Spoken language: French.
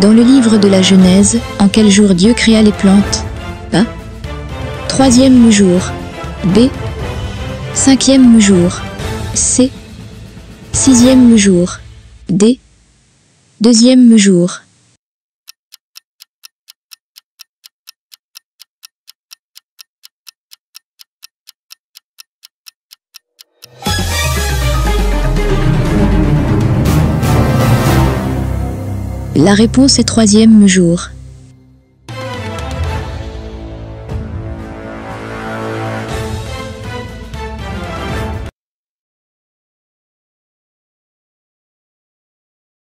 Dans le livre de la Genèse, en quel jour Dieu créa les plantes? A. Troisième jour. B. Cinquième jour. C. Sixième jour. D. Deuxième jour. La réponse est troisième jour.